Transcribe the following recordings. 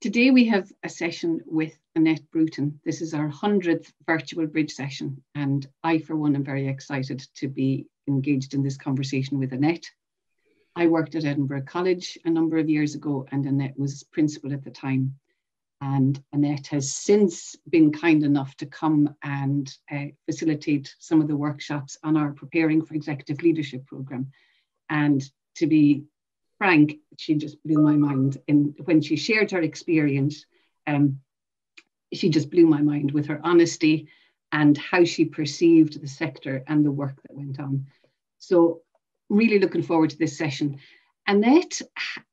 Today we have a session with Annette Bruton. This is our 100th virtual bridge session and I for one am very excited to be engaged in this conversation with Annette. I worked at Edinburgh College a number of years ago and Annette was principal at the time. And Annette has since been kind enough to come and uh, facilitate some of the workshops on our Preparing for Executive Leadership programme. And to be frank, she just blew my mind. And when she shared her experience, um, she just blew my mind with her honesty and how she perceived the sector and the work that went on. So, really looking forward to this session. Annette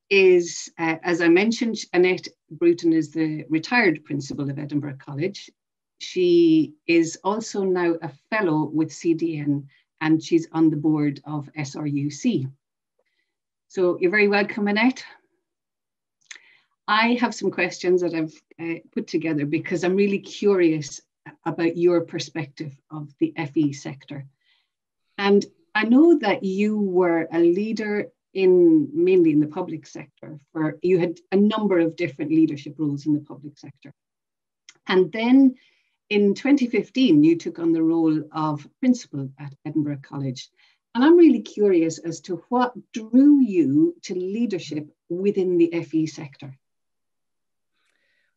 is, uh, as I mentioned, Annette Bruton is the retired principal of Edinburgh College. She is also now a fellow with CDN and she's on the board of SRUC. So you're very welcome, Annette. I have some questions that I've uh, put together because I'm really curious about your perspective of the FE sector. And I know that you were a leader in mainly in the public sector for you had a number of different leadership roles in the public sector. And then in 2015, you took on the role of principal at Edinburgh College. And I'm really curious as to what drew you to leadership within the FE sector.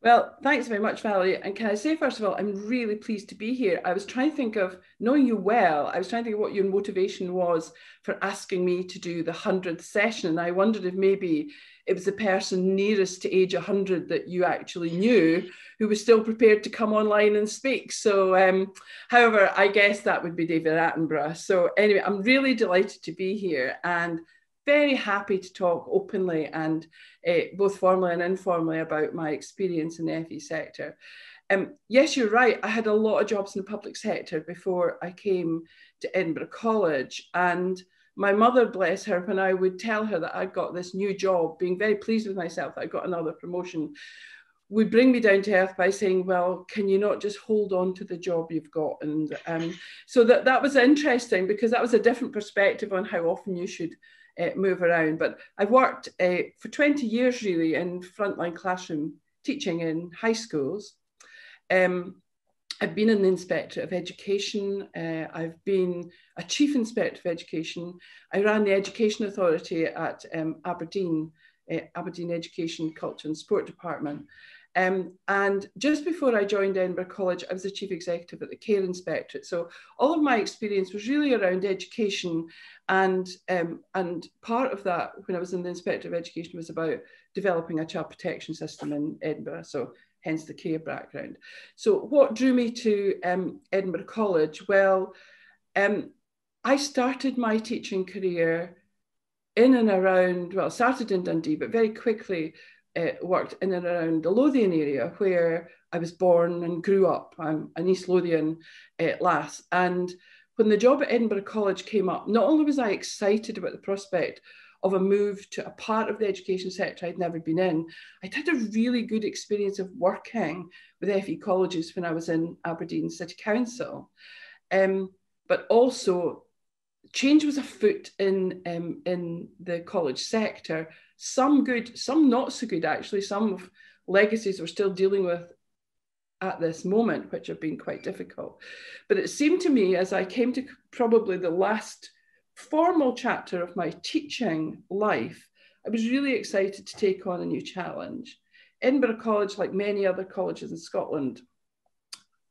Well, thanks very much, Valerie. And can I say, first of all, I'm really pleased to be here. I was trying to think of, knowing you well, I was trying to think of what your motivation was for asking me to do the 100th session. And I wondered if maybe it was the person nearest to age 100 that you actually knew who was still prepared to come online and speak. So, um, however, I guess that would be David Attenborough. So, anyway, I'm really delighted to be here and very happy to talk openly and uh, both formally and informally about my experience in the FE sector. Um, yes, you're right. I had a lot of jobs in the public sector before I came to Edinburgh College. And my mother, bless her, when I would tell her that I'd got this new job, being very pleased with myself that I got another promotion, would bring me down to earth by saying, "Well, can you not just hold on to the job you've got?" And um, so that that was interesting because that was a different perspective on how often you should uh, move around. But I've worked uh, for 20 years really in frontline classroom teaching in high schools. Um, I've been an inspector of education. Uh, I've been a chief inspector of education. I ran the education authority at um, Aberdeen, uh, Aberdeen Education, Culture and Sport Department. Um, and just before I joined Edinburgh College, I was the chief executive at the Care Inspectorate. So all of my experience was really around education, and um, and part of that when I was in the Inspector of Education was about developing a child protection system in Edinburgh. So hence the care background. So what drew me to um, Edinburgh College? Well, um, I started my teaching career in and around, well, started in Dundee, but very quickly uh, worked in and around the Lothian area where I was born and grew up. I'm an East Lothian uh, lass. And when the job at Edinburgh College came up, not only was I excited about the prospect of a move to a part of the education sector I'd never been in, I'd had a really good experience of working with FE colleges when I was in Aberdeen City Council. Um, but also, change was afoot in, um, in the college sector some good, some not so good actually. Some of legacies we're still dealing with at this moment, which have been quite difficult. But it seemed to me as I came to probably the last formal chapter of my teaching life, I was really excited to take on a new challenge. Edinburgh College, like many other colleges in Scotland,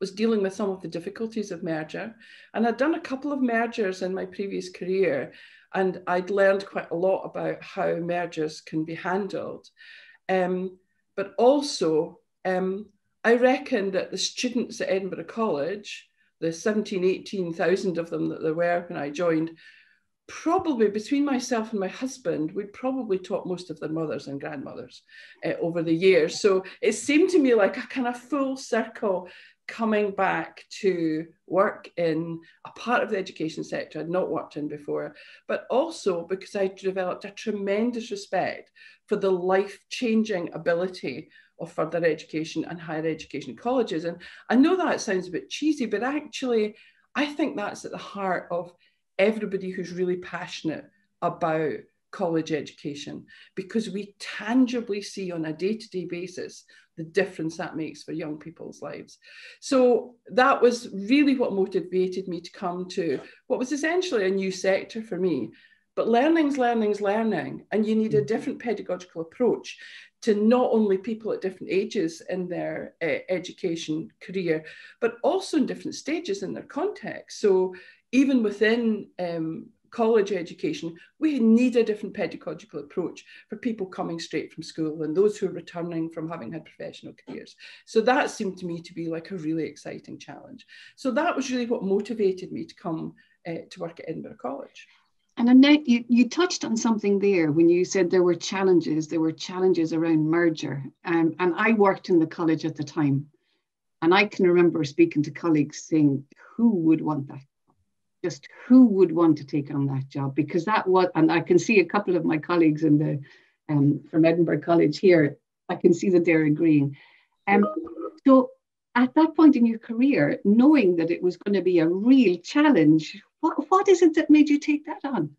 was dealing with some of the difficulties of merger. And I'd done a couple of mergers in my previous career, and I'd learned quite a lot about how mergers can be handled. Um, but also, um, I reckon that the students at Edinburgh College, the 17, 18,000 of them that there were when I joined, probably between myself and my husband, we'd probably taught most of their mothers and grandmothers uh, over the years. So it seemed to me like a kind of full circle coming back to work in a part of the education sector I'd not worked in before, but also because I developed a tremendous respect for the life changing ability of further education and higher education colleges. And I know that sounds a bit cheesy, but actually, I think that's at the heart of everybody who's really passionate about college education because we tangibly see on a day to day basis the difference that makes for young people's lives. So that was really what motivated me to come to what was essentially a new sector for me. But learning's learning's learning, and you need a different pedagogical approach to not only people at different ages in their uh, education career, but also in different stages in their context. So even within um, college education, we need a different pedagogical approach for people coming straight from school and those who are returning from having had professional careers. So that seemed to me to be like a really exciting challenge. So that was really what motivated me to come uh, to work at Edinburgh College. And Annette, you, you touched on something there when you said there were challenges. There were challenges around merger. Um, and I worked in the college at the time. And I can remember speaking to colleagues saying, who would want that? Just who would want to take on that job? Because that was, and I can see a couple of my colleagues in the um, from Edinburgh College here, I can see that they're agreeing. Um, so at that point in your career, knowing that it was going to be a real challenge, what, what is it that made you take that on?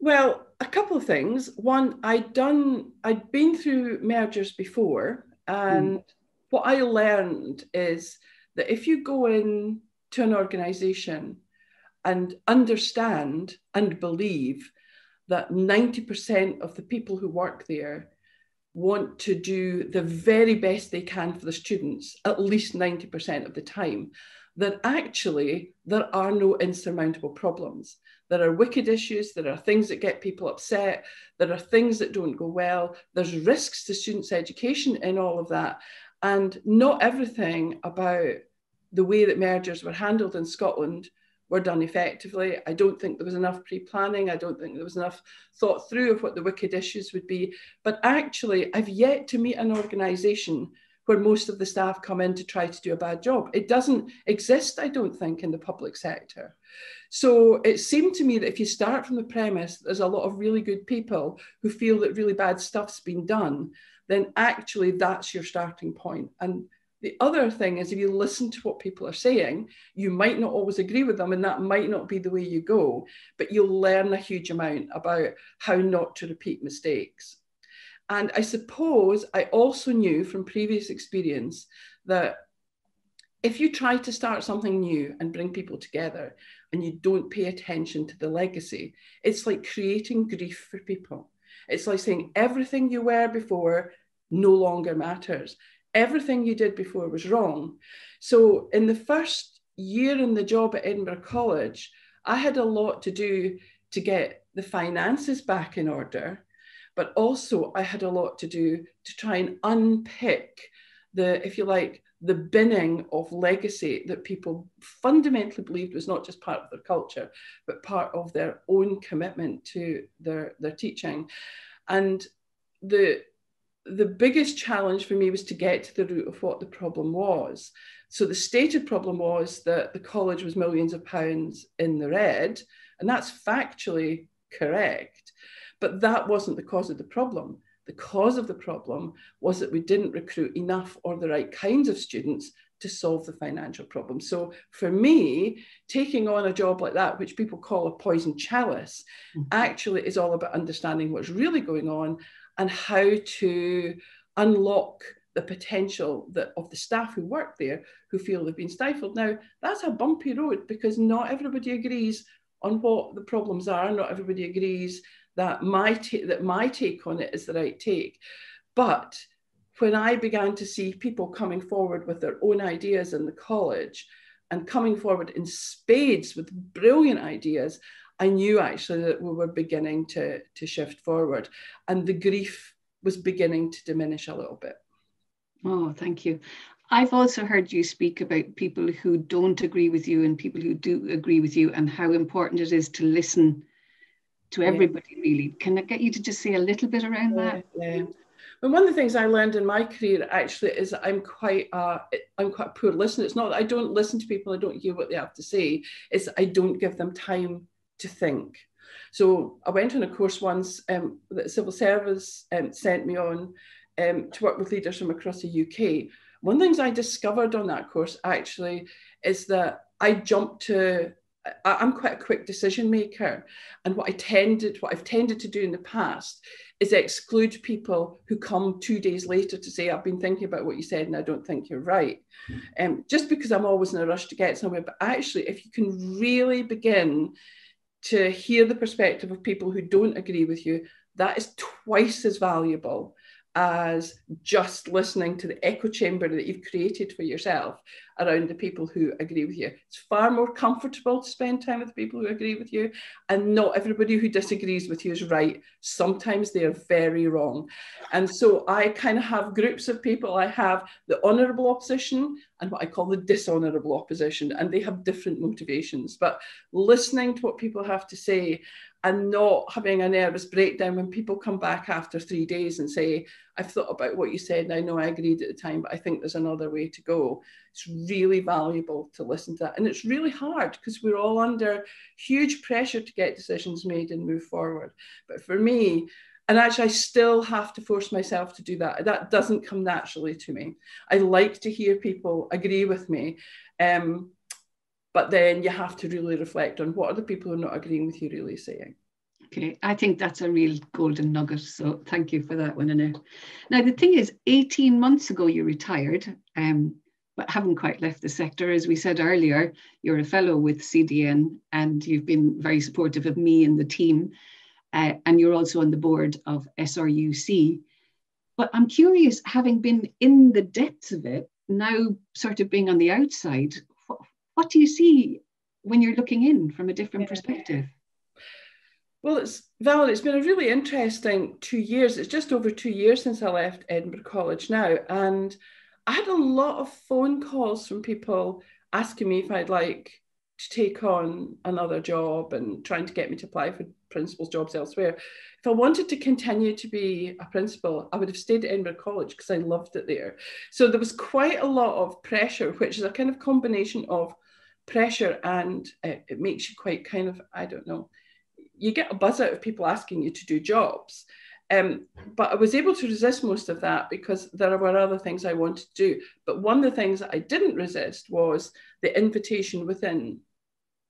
Well, a couple of things. One, I'd done, I'd been through mergers before, and mm. what I learned is that if you go in to an organization and understand and believe that 90% of the people who work there want to do the very best they can for the students, at least 90% of the time, that actually there are no insurmountable problems. There are wicked issues, there are things that get people upset, there are things that don't go well, there's risks to students' education in all of that. And not everything about the way that mergers were handled in Scotland were done effectively. I don't think there was enough pre planning. I don't think there was enough thought through of what the wicked issues would be. But actually, I've yet to meet an organisation where most of the staff come in to try to do a bad job. It doesn't exist, I don't think, in the public sector. So it seemed to me that if you start from the premise there's a lot of really good people who feel that really bad stuff's been done, then actually that's your starting point. And the other thing is, if you listen to what people are saying, you might not always agree with them, and that might not be the way you go, but you'll learn a huge amount about how not to repeat mistakes. And I suppose I also knew from previous experience that if you try to start something new and bring people together and you don't pay attention to the legacy, it's like creating grief for people. It's like saying everything you were before no longer matters everything you did before was wrong. So, in the first year in the job at Edinburgh College, I had a lot to do to get the finances back in order, but also I had a lot to do to try and unpick the, if you like, the binning of legacy that people fundamentally believed was not just part of their culture, but part of their own commitment to their, their teaching. And the the biggest challenge for me was to get to the root of what the problem was. So the stated problem was that the college was millions of pounds in the red, and that's factually correct. But that wasn't the cause of the problem. The cause of the problem was that we didn't recruit enough or the right kinds of students to solve the financial problem. So for me, taking on a job like that, which people call a poison chalice, mm-hmm. actually is all about understanding what's really going on and how to unlock the potential that of the staff who work there who feel they've been stifled. Now, that's a bumpy road because not everybody agrees on what the problems are. Not everybody agrees that my that my take on it is the right take. But when I began to see people coming forward with their own ideas in the college and coming forward in spades with brilliant ideas, I knew actually that we were beginning to, to shift forward and the grief was beginning to diminish a little bit. Oh, thank you. I've also heard you speak about people who don't agree with you and people who do agree with you and how important it is to listen to everybody yeah. really. Can I get you to just say a little bit around yeah, that? Yeah. But one of the things I learned in my career actually is I'm quite uh, I'm quite a poor listener. It's not that I don't listen to people, I don't hear what they have to say. It's I don't give them time to think. So I went on a course once um, that civil service um, sent me on um, to work with leaders from across the UK. One of the things I discovered on that course actually is that I jumped to I, am quite a quick decision maker. And what I tended, what I've tended to do in the past is exclude people who come two days later to say, I've been thinking about what you said and I don't think you're right. Um, just because I'm always in a rush to get somewhere. But actually, if you can really begin to hear the perspective of people who don't agree with you, that is twice as valuable as just listening to the echo chamber that you've created for yourself around the people who agree with you. It's far more comfortable to spend time with people who agree with you, and not everybody who disagrees with you is right. Sometimes they are very wrong. And so I kind of have groups of people. I have the honourable opposition and what I call the dishonourable opposition, and they have different motivations. But listening to what people have to say and not having a nervous breakdown when people come back after three days and say, I've thought about what you said and I know I agreed at the time, but I think there's another way to go. It's really valuable to listen to that. And it's really hard because we're all under huge pressure to get decisions made and move forward. But for me, and actually, I still have to force myself to do that. That doesn't come naturally to me. I like to hear people agree with me. Um, but then you have to really reflect on what are the people who are not agreeing with you really saying. Okay, I think that's a real golden nugget. So thank you for that one, Annette. Now, the thing is, 18 months ago, you retired, um, but haven't quite left the sector. As we said earlier, you're a fellow with CDN and you've been very supportive of me and the team. Uh, and you're also on the board of SRUC. But I'm curious, having been in the depths of it, now sort of being on the outside, what do you see when you're looking in from a different perspective? Well, it's Val, it's been a really interesting two years. It's just over two years since I left Edinburgh College now. And I had a lot of phone calls from people asking me if I'd like to take on another job and trying to get me to apply for principal's jobs elsewhere. If I wanted to continue to be a principal, I would have stayed at Edinburgh College because I loved it there. So there was quite a lot of pressure, which is a kind of combination of pressure and it, it makes you quite kind of, I don't know, you get a buzz out of people asking you to do jobs. Um, but I was able to resist most of that because there were other things I wanted to do. But one of the things that I didn't resist was the invitation within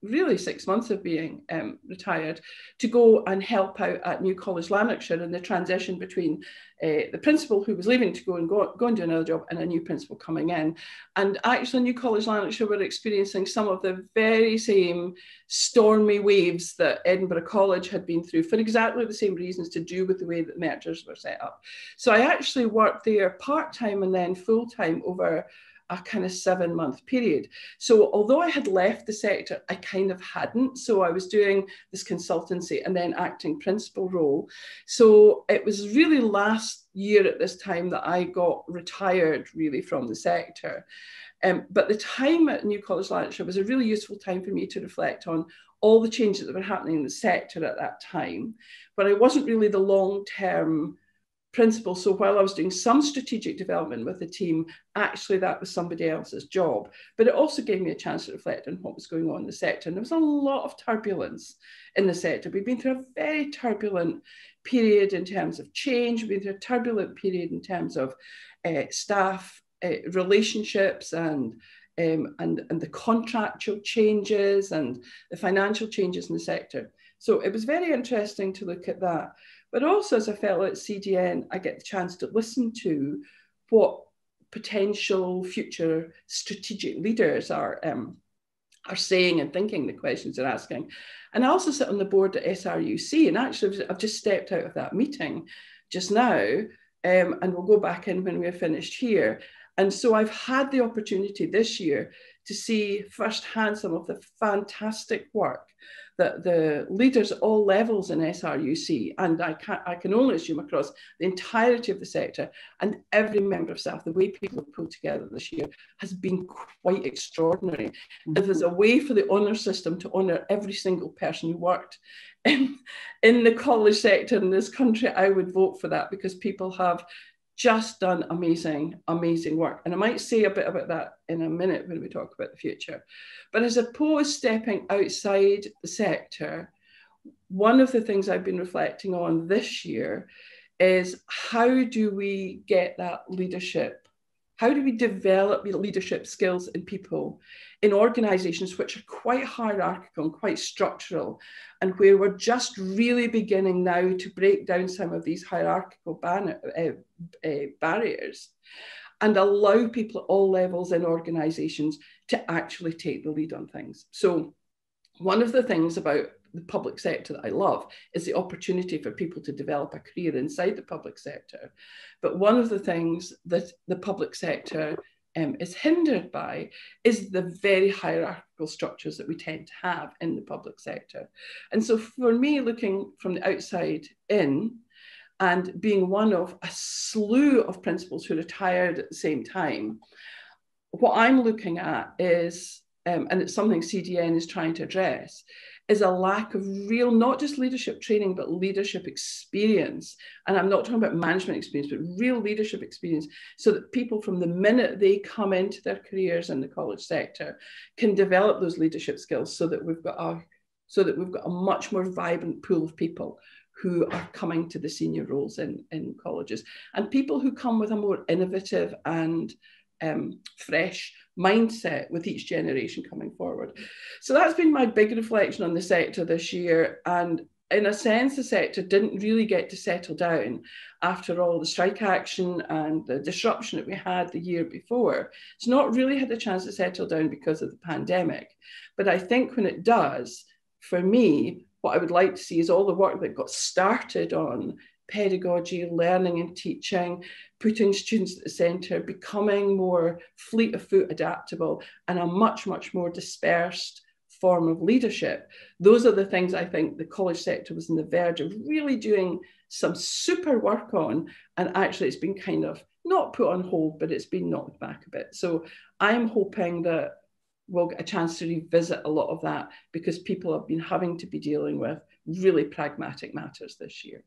really six months of being um, retired to go and help out at New College Lanarkshire in the transition between uh, the principal who was leaving to go and go, go and do another job and a new principal coming in. And actually New College Lanarkshire were experiencing some of the very same stormy waves that Edinburgh College had been through for exactly the same reasons to do with the way that mergers were set up. So I actually worked there part-time and then full-time over a kind of seven month period. So although I had left the sector, I kind of hadn't. So I was doing this consultancy and then acting principal role. So it was really last year at this time that I got retired really from the sector. Um, but the time at New College Lanarkshire was a really useful time for me to reflect on all the changes that were happening in the sector at that time. But I wasn't really the long term principal. So while I was doing some strategic development with the team, actually that was somebody else's job. But it also gave me a chance to reflect on what was going on in the sector. And there was a lot of turbulence in the sector. We've been through a very turbulent period in terms of change. We've been through a turbulent period in terms of uh, staff uh, relationships and um, and, and the contractual changes and the financial changes in the sector. So it was very interesting to look at that. But also, as a fellow at CDN, I get the chance to listen to what potential future strategic leaders are um, are saying and thinking, the questions they're asking. And I also sit on the board at SRUC, and actually, I've just stepped out of that meeting just now, um, and we'll go back in when we're finished here. And so I've had the opportunity this year to see firsthand some of the fantastic work that the leaders at all levels in SRUC, and I can, I can only assume across the entirety of the sector and every member of staff, the way people have pulled together this year has been quite extraordinary. Mm-hmm. If there's a way for the honour system to honour every single person who worked in, in the college sector in this country, I would vote for that because people have just done amazing, amazing work. And I might say a bit about that in a minute when we talk about the future. But as opposed stepping outside the sector, one of the things I've been reflecting on this year is how do we get that leadership how do we develop leadership skills in people in organizations which are quite hierarchical and quite structural, and where we're just really beginning now to break down some of these hierarchical banner, uh, uh, barriers and allow people at all levels in organizations to actually take the lead on things. So, one of the things about the public sector that I love is the opportunity for people to develop a career inside the public sector. But one of the things that the public sector um, is hindered by is the very hierarchical structures that we tend to have in the public sector. And so, for me, looking from the outside in, and being one of a slew of principals who retired at the same time, what I'm looking at is, um, and it's something CDN is trying to address, is a lack of real, not just leadership training, but leadership experience. And I'm not talking about management experience, but real leadership experience, so that people from the minute they come into their careers in the college sector can develop those leadership skills so that we've got a so that we've got a much more vibrant pool of people who are coming to the senior roles in, in colleges and people who come with a more innovative and um, fresh mindset with each generation coming forward. So that's been my big reflection on the sector this year. And in a sense, the sector didn't really get to settle down after all the strike action and the disruption that we had the year before. It's not really had the chance to settle down because of the pandemic. But I think when it does, for me, what I would like to see is all the work that got started on pedagogy, learning and teaching, putting students at the centre, becoming more fleet of foot adaptable, and a much, much more dispersed form of leadership. Those are the things I think the college sector was on the verge of really doing some super work on. And actually, it's been kind of not put on hold, but it's been knocked back a bit. So I'm hoping that we'll get a chance to revisit a lot of that because people have been having to be dealing with really pragmatic matters this year.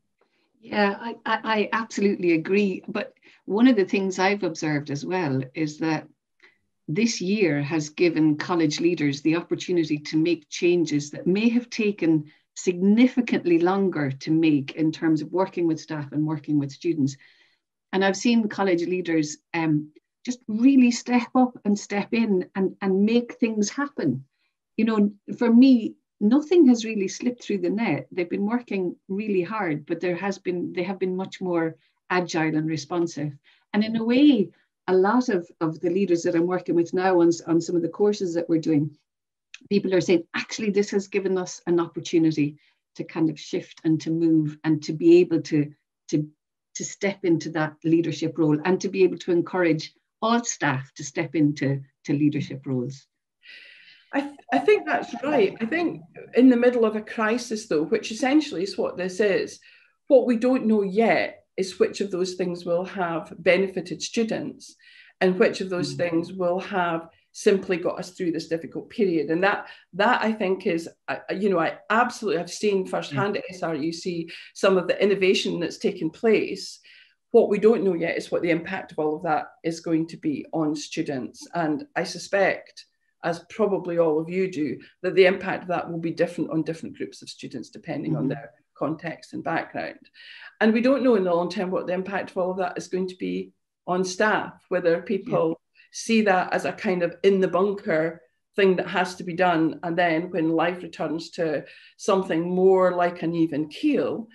Yeah, I, I, absolutely agree. But one of the things I've observed as well is that this year has given college leaders the opportunity to make changes that may have taken significantly longer to make in terms of working with staff and working with students. And I've seen college leaders um, just really step up and step in and, and make things happen. You know, for me, nothing has really slipped through the net. They've been working really hard, but there has been they have been much more agile and responsive. And in a way, a lot of, of the leaders that I'm working with now on, on some of the courses that we're doing, people are saying, actually, this has given us an opportunity to kind of shift and to move and to be able to, to, to step into that leadership role and to be able to encourage all staff to step into to leadership roles. I, th- I think that's right. I think in the middle of a crisis, though, which essentially is what this is, what we don't know yet is which of those things will have benefited students and which of those mm. things will have simply got us through this difficult period and that that i think is you know i absolutely have seen firsthand mm. at sruc some of the innovation that's taken place what we don't know yet is what the impact of all of that is going to be on students and i suspect as probably all of you do, that the impact of that will be different on different groups of students depending mm-hmm. on their context and background. And we don't know in the long term what the impact of all of that is going to be on staff, whether people yeah. see that as a kind of in the bunker thing that has to be done. And then when life returns to something more like an even keel,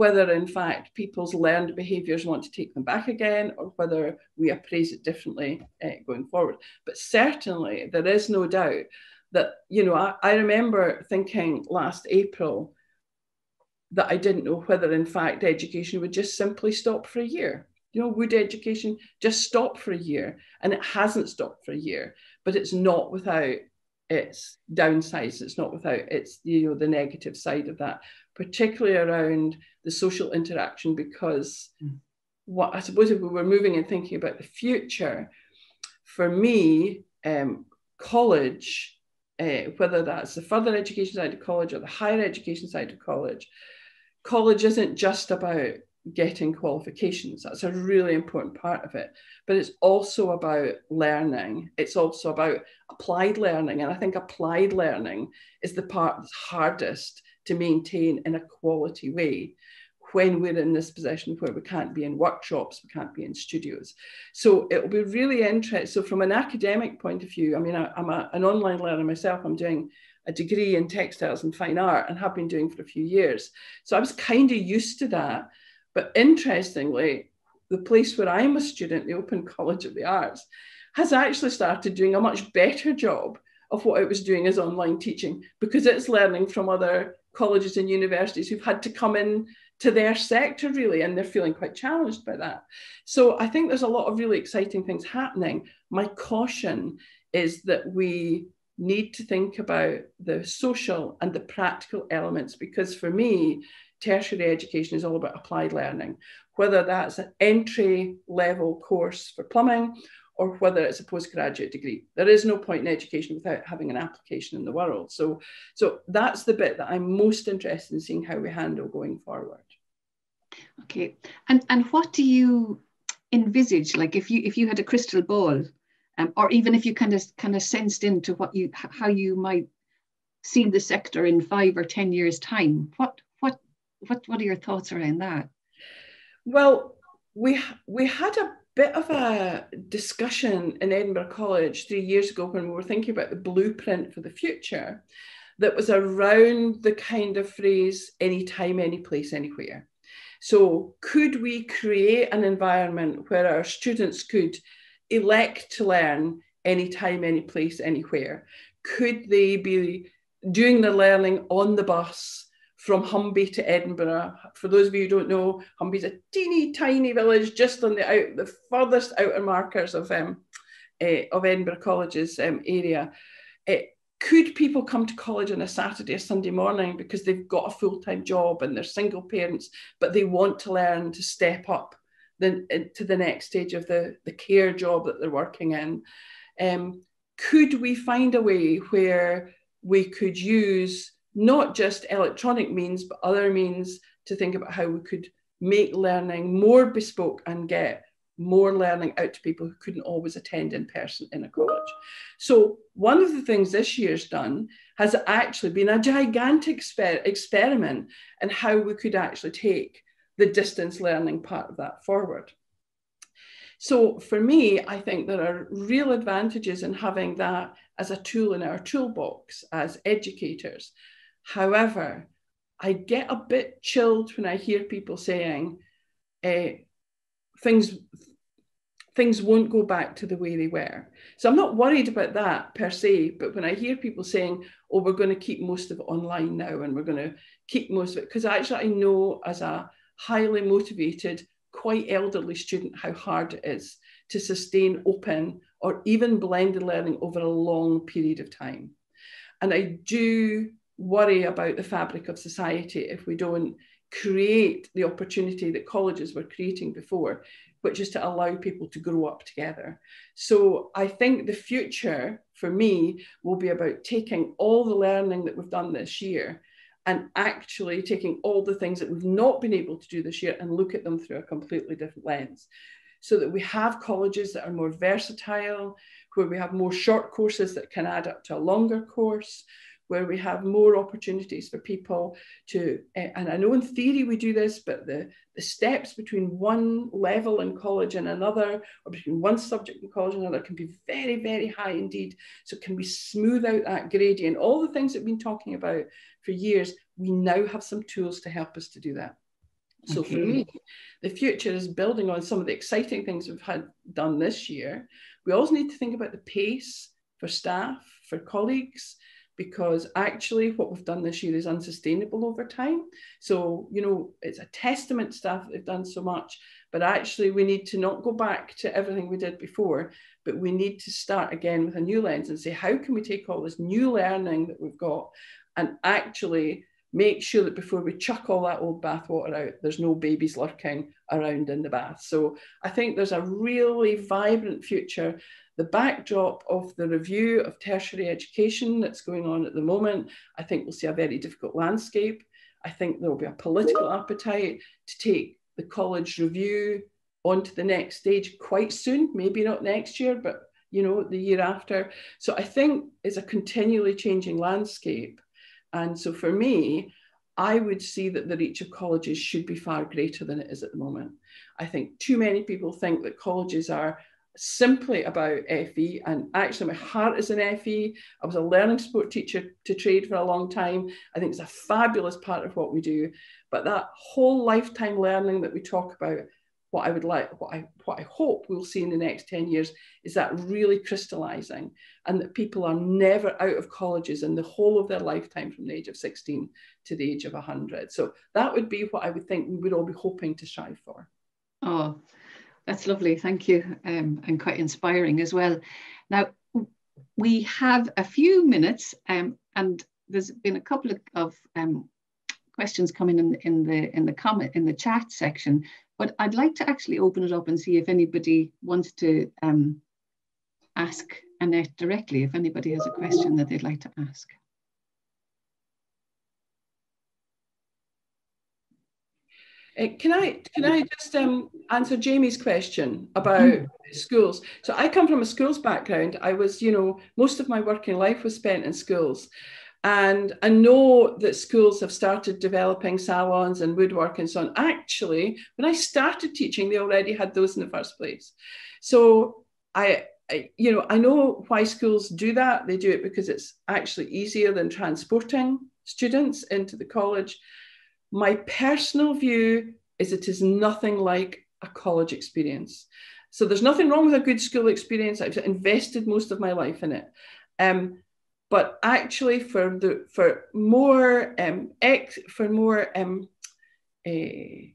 whether in fact people's learned behaviours want to take them back again or whether we appraise it differently uh, going forward. But certainly there is no doubt that, you know, I, I remember thinking last April that I didn't know whether in fact education would just simply stop for a year. You know, would education just stop for a year? And it hasn't stopped for a year, but it's not without its downsides. It's not without its, you know, the negative side of that particularly around the social interaction, because mm. what I suppose if we were moving and thinking about the future, for me, um, college, uh, whether that's the further education side of college or the higher education side of college, college isn't just about getting qualifications. That's a really important part of it. But it's also about learning. It's also about applied learning. And I think applied learning is the part that's hardest to maintain in a quality way when we're in this position where we can't be in workshops, we can't be in studios. So it'll be really interesting. So from an academic point of view, I mean, I, am an online learner myself. I'm doing a degree in textiles and fine art and have been doing for a few years. So I was kind of used to that. But interestingly, the place where I'm a student, the Open College of the Arts, has actually started doing a much better job of what it was doing as online teaching because it's learning from other colleges and universities who've had to come in to their sector really and they're feeling quite challenged by that so i think there's a lot of really exciting things happening my caution is that we need to think about the social and the practical elements because for me tertiary education is all about applied learning whether that's an entry level course for plumbing or whether it's a postgraduate degree. There is no point in education without having an application in the world. So, so that's the bit that I'm most interested in seeing how we handle going forward. Okay, and and what do you envisage? Like if you if you had a crystal ball, um, or even if you kind of kind of sensed into what you how you might see the sector in five or ten years time, what what what what are your thoughts around that? Well, we we had a bit of a discussion in Edinburgh College three years ago when we were thinking about the blueprint for the future that was around the kind of phrase anytime, any place, anywhere. So, could we create an environment where our students could elect to learn anytime, any place, anywhere? Could they be doing their learning on the bus? from Humbie to Edinburgh. For those of you who don't know, Humbie's a teeny tiny village just on the out the furthest outer markers of um, uh, of Edinburgh College's um, area. Uh, could people come to college on a Saturday or Sunday morning because they've got a full time job and they're single parents, but they want to learn to step up the, to the next stage of the, the care job that they're working in? Um, could we find a way where we could use not just electronic means, but other means to think about how we could make learning more bespoke and get more learning out to people who couldn't always attend in person in a college. So, one of the things this year's done has actually been a gigantic exper- experiment in how we could actually take the distance learning part of that forward. So, for me, I think there are real advantages in having that as a tool in our toolbox as educators However, I get a bit chilled when I hear people saying uh, things things won't go back to the way they were. So I'm not worried about that per se, but when I hear people saying, oh, we're going to keep most of it online now and we're going to keep most of it, because actually I know as a highly motivated, quite elderly student how hard it is to sustain open or even blended learning over a long period of time. And I do worry about the fabric of society if we don't create the opportunity that colleges were creating before, which is to allow people to grow up together. So I think the future for me will be about taking all the learning that we've done this year and actually taking all the things that we've not been able to do this year and look at them through a completely different lens. So that we have colleges that are more versatile, where we have more short courses that can add up to a longer course, where we have more opportunities for people to, uh, and I know in theory we do this, but the, the steps between one level in college and another, or between one subject in college and another, can be very, very high indeed. So can we smooth out that gradient? All the things that we've been talking about for years, we now have some tools to help us to do that. So okay. for me, the future is building on some of the exciting things we've had done this year. We also need to think about the pace for staff, for colleagues, because actually what we've done this year is unsustainable over time. So, you know, it's a testament staff that they've done so much, but actually we need to not go back to everything we did before, but we need to start again with a new lens and say, how can we take all this new learning that we've got and actually make sure that before we chuck all that old bathwater out, there's no babies lurking around in the bath. So I think there's a really vibrant future the backdrop of the review of tertiary education that's going on at the moment, I think we'll see a very difficult landscape. I think there will be a political appetite to take the college review onto the next stage quite soon, maybe not next year, but you know, the year after. So I think it's a continually changing landscape. And so for me, I would see that the reach of colleges should be far greater than it is at the moment. I think too many people think that colleges are simply about FE. And actually, my heart is an FE. I was a learning support teacher to trade for a long time. I think it's a fabulous part of what we do. But that whole lifetime learning that we talk about, what I would like, what I what I hope we'll see in the next 10 years is that really crystallizing and that people are never out of colleges in the whole of their lifetime from the age of 16 to the age of 100. So that would be what I would think we would all be hoping to strive for. Oh, that's lovely. Thank you. Um, and quite inspiring as well. Now, we have a few minutes um, and there's been a couple of, of um, questions coming in, in the in the comment in the chat section, but I'd like to actually open it up and see if anybody wants to um, ask Annette directly, if anybody has a question that they'd like to ask. Uh, can I can I just um, answer Jamie's question about mm. schools? So I come from a schools background. I was, you know, most of my working life was spent in schools, and I know that schools have started developing salons and woodwork and so on. Actually, when I started teaching, they already had those in the first place. So I, I you know, I know why schools do that. They do it because it's actually easier than transporting students into the college my personal view is it is nothing like a college experience. So there's nothing wrong with a good school experience. I've invested most of my life in it. Um, but actually, for the for more um, ex, for more um, uh,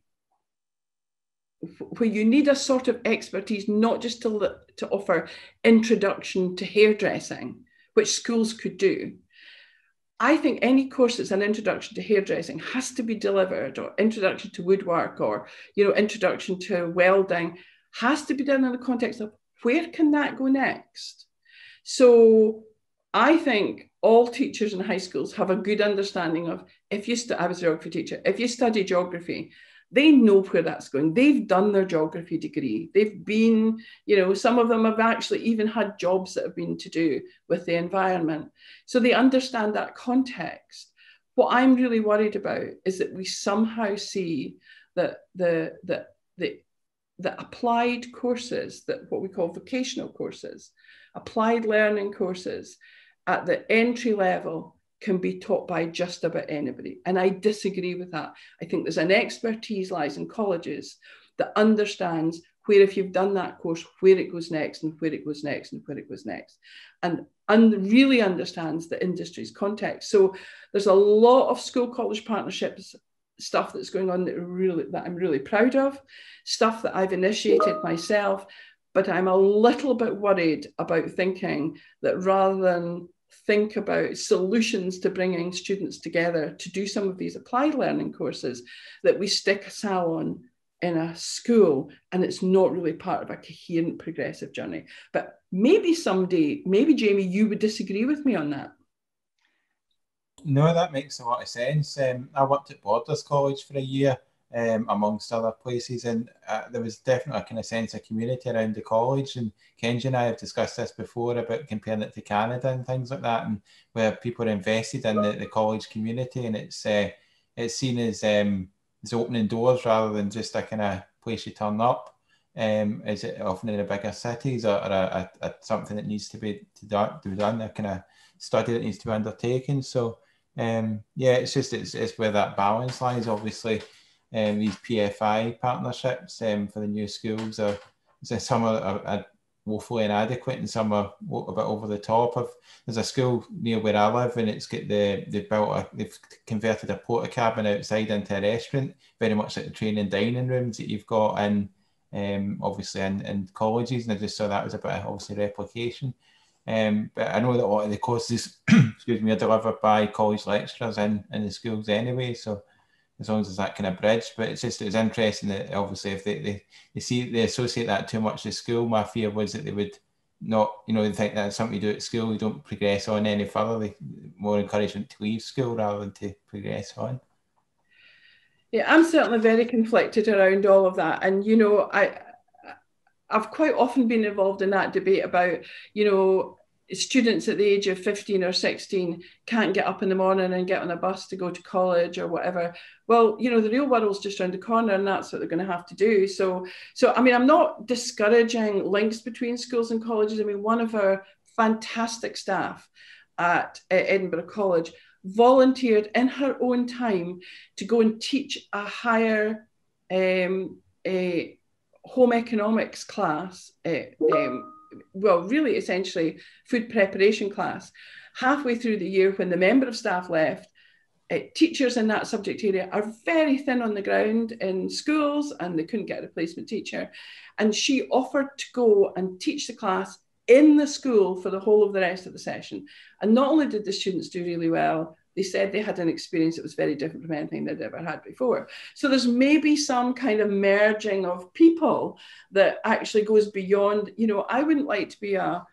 where you need a sort of expertise, not just to to offer introduction to hairdressing, which schools could do, I think any course that's an introduction to hairdressing has to be delivered, or introduction to woodwork, or you know, introduction to welding, has to be done in the context of where can that go next. So I think all teachers in high schools have a good understanding of if you st- I was a geography teacher, if you study geography, they know where that's going. They've done their geography degree. They've been, you know, some of them have actually even had jobs that have been to do with the environment. So they understand that context. What I'm really worried about is that we somehow see that the the the the applied courses, that what we call vocational courses, applied learning courses at the entry level can be taught by just about anybody. And I disagree with that. I think there's an expertise lies in colleges that understands where if you've done that course, where it goes next and where it goes next and where it goes next. And, and really understands the industry's context. So there's a lot of school college partnerships stuff that's going on that really that I'm really proud of, stuff that I've initiated myself, but I'm a little bit worried about thinking that rather than think about solutions to bringing students together to do some of these applied learning courses that we stick a salon in a school and it's not really part of a coherent progressive journey. But maybe someday, maybe Jamie, you would disagree with me on that. No, that makes a lot of sense. Um, I worked at Borders College for a year um, amongst other places. And uh, there was definitely a kind of sense of community around the college. And Kenji and I have discussed this before about comparing it to Canada and things like that, and where people are invested in the, the college community, and it's uh, it's seen as um, as opening doors rather than just a kind of place you turn up. Um, is it often in the bigger cities or, or a, a, a, something that needs to be to, do, done, a kind of study that needs to be undertaken? So um, yeah, it's just it's, it's where that balance lies. Obviously, um, these PFI partnerships um, for the new schools are some are, are, are, woefully inadequate and some are a bit over the top. Of there's a school near where I live and it's got the they've built a they've converted a Portakabin outside into a restaurant, very much like the training dining rooms that you've got in um, obviously in, in colleges, and I just saw that was a bit of obviously replication. Um, but I know that a lot of the courses, excuse me, are delivered by college lecturers in, in the schools anyway. So as long as that kind of bridge. But it's just it's interesting that obviously if they, they, they see they associate that too much to school, my fear was that they would not, you know, they think that's something you do at school, you don't progress on any further. They more encouragement to leave school rather than to progress on. Yeah, I'm certainly very conflicted around all of that. And you know, I I've quite often been involved in that debate about, you know, students at the age of 15 or 16 can't get up in the morning and get on a bus to go to college or whatever well you know the real world's just around the corner and that's what they're going to have to do so so i mean i'm not discouraging links between schools and colleges i mean one of our fantastic staff at, edinburgh college volunteered in her own time to go and teach a higher um, a home economics class uh, um, well, really essentially food preparation class. Halfway through the year, when the member of staff left, Uh, teachers in that subject area are very thin on the ground in schools and they couldn't get a replacement teacher. And she offered to go and teach the class in the school for the whole of the rest of the session. And not only did the students do really well, they said they had an experience that was very different from anything they'd ever had before. So there's maybe some kind of merging of people that actually goes beyond, you know, I wouldn't like to be a,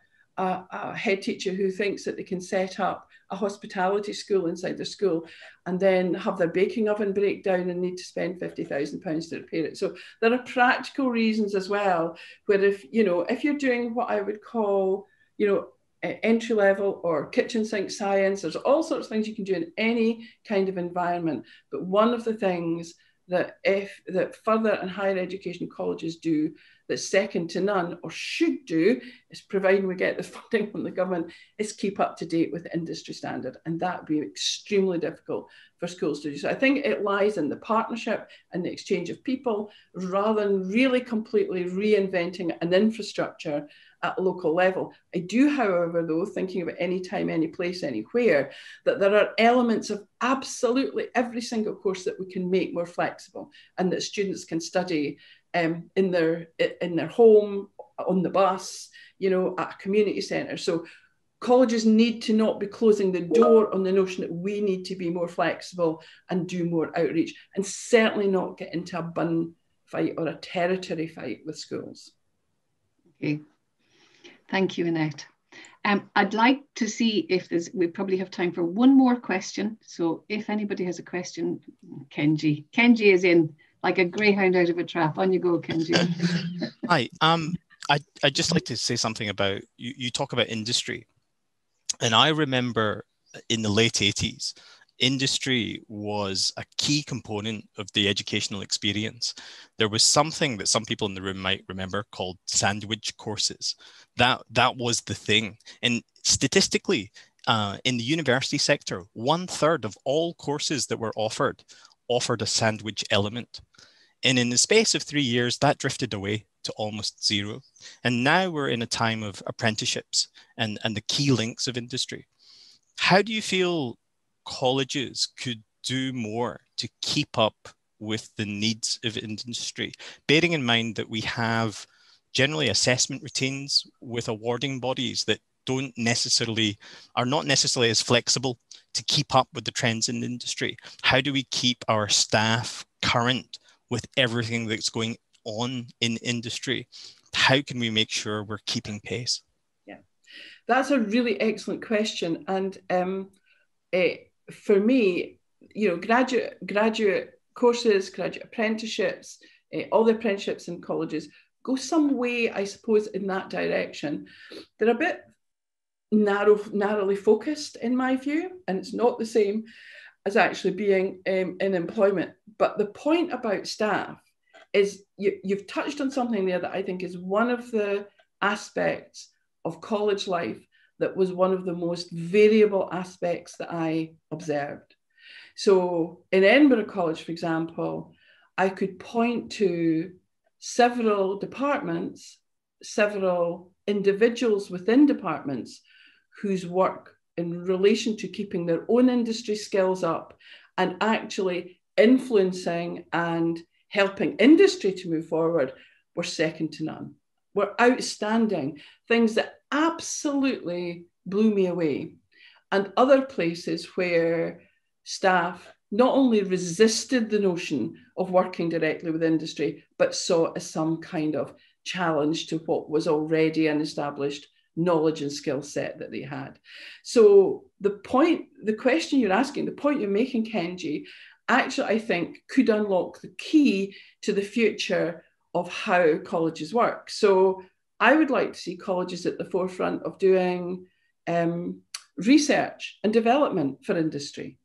a, a head teacher who thinks that they can set up a hospitality school inside their school and then have their baking oven break down and need to spend £50,000 to repair it. So there are practical reasons as well, where if, you know, if you're doing what I would call, you know, entry level or kitchen sink science. There's all sorts of things you can do in any kind of environment. But one of the things that if that further and higher education colleges do that's second to none or should do is providing we get the funding from the government is keep up to date with industry standard and that would be extremely difficult for schools to do so i think it lies in the partnership and the exchange of people rather than really completely reinventing an infrastructure at local level. I do, however, though, thinking about any time, any place, anywhere, that there are elements of absolutely every single course that we can make more flexible and that students can study um, in their in their home, on the bus, you know, at a community centre. So colleges need to not be closing the door on the notion that we need to be more flexible and do more outreach and certainly not get into a bun fight or a territory fight with schools. Okay, Thank you, Annette. Um, I'd like to see if there's, we probably have time for one more question. So if anybody has a question, Kenji. Kenji is in like a greyhound out of a trap. On you go, Kenji. Hi. Um, I, I'd just like to say something about, you, you talk about industry. And I remember in the late 80s, industry was a key component of the educational experience. There was something that some people in the room might remember called sandwich courses. That that was the thing. And statistically, uh, in the university sector, one third of all courses that were offered offered a sandwich element. And in the space of three years, that drifted away to almost zero. And now we're in a time of apprenticeships and, and the key links of industry. How do you feel colleges could do more to keep up with the needs of industry, bearing in mind that we have generally assessment routines with awarding bodies that don't necessarily are not necessarily as flexible to keep up with the trends in the industry. How do we keep our staff current with everything that's going on in industry? How can we make sure we're keeping pace? Yeah. That's a really excellent question and um, it, for me, you know, graduate graduate courses, graduate apprenticeships, uh, all the apprenticeships in colleges go some way, I suppose, in that direction. They're a bit narrow, narrowly focused in my view, and it's not the same as actually being um, in employment. But the point about staff is you, you've touched on something there that I think is one of the aspects of college life that was one of the most variable aspects that I observed. So in Edinburgh College, for example, I could point to several departments, several individuals within departments whose work in relation to keeping their own industry skills up and actually influencing and helping industry to move forward were second to none, were outstanding, things that absolutely blew me away. And other places where staff not only resisted the notion of working directly with industry, but saw as some kind of challenge to what was already an established knowledge and skill set that they had. So the point, the question you're asking, the point you're making, Kenji, actually I think could unlock the key to the future of how colleges work. So I would like to see colleges at the forefront of doing um, research and development for industry.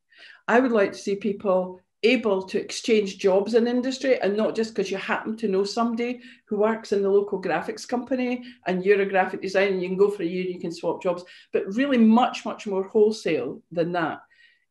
I would like to see people able to exchange jobs in industry and not just because you happen to know somebody who works in the local graphics company and you're a graphic designer and you can go for a year you can swap jobs, but really much, much more wholesale than that.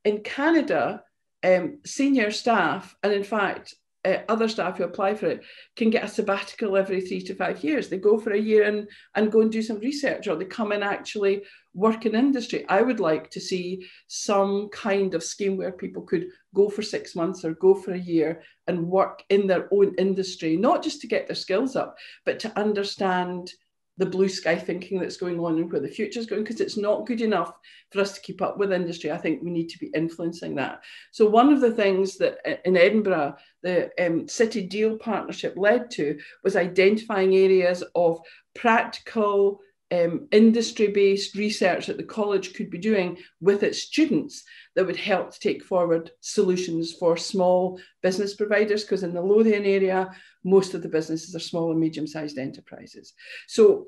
In Canada, um, senior staff, and in fact, uh, other staff who apply for it can get a sabbatical every three to five years. They go for a year and, and go and do some research, or they come and actually work in industry. I would like to see some kind of scheme where people could go for six months or go for a year and work in their own industry, not just to get their skills up, but to understand the blue sky thinking that's going on and where the future is going because it's not good enough for us to keep up with industry. I think we need to be influencing that. So one of the things that uh, in Edinburgh the um, City Deal partnership led to was identifying areas of practical um, industry-based research that the college could be doing with its students that would help to take forward solutions for small business providers because in the Lothian area most of the businesses are small and medium-sized enterprises. So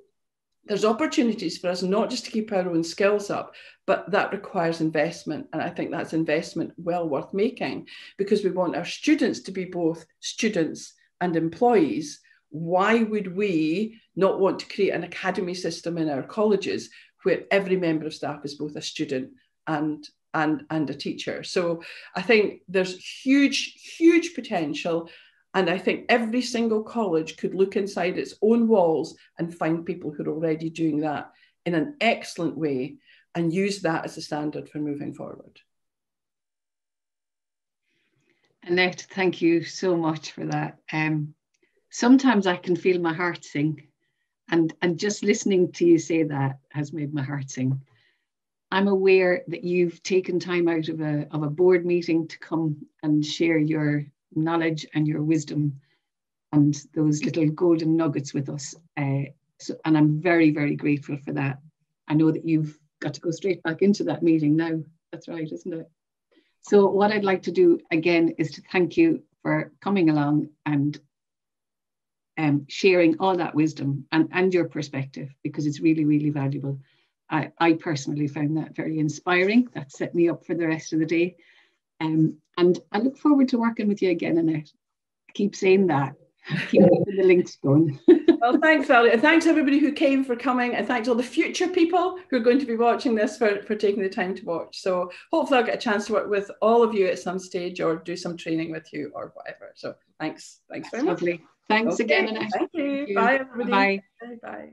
there's opportunities for us not just to keep our own skills up but that requires investment and i think that's investment well worth making because we want our students to be both students and employees why would we not want to create an academy system in our colleges where every member of staff is both a student and and and a teacher? So i think there's huge huge potential and i think every single college could look inside its own walls and find people who are already doing that in an excellent way and use that as a standard for moving forward. Annette thank you so much for that. Um, sometimes I can feel my heart sing. And, and just listening to you say that has made my heart sing. I'm aware that you've taken time out of a, of a board meeting to come and share your knowledge and your wisdom and those little golden nuggets with us. Uh, so, and I'm very, very grateful for that. I know that you've got to go straight back into that meeting now. That's right, isn't it? So, what I'd like to do again is to thank you for coming along and um, sharing all that wisdom and, and your perspective because it's really, really valuable. I, I personally found that very inspiring. That set me up for the rest of the day. Um, and I look forward to working with you again, Annette. I keep saying that. Keep the links going. well, thanks, Ali. And thanks everybody who came for coming. And thanks all the future people who are going to be watching this for, for taking the time to watch. So hopefully I'll get a chance to work with all of you at some stage or do some training with you or whatever. So thanks. Thanks very That's much. Lovely. Thanks okay. again. Thank you. Thank you. Bye, everybody. Bye. Bye.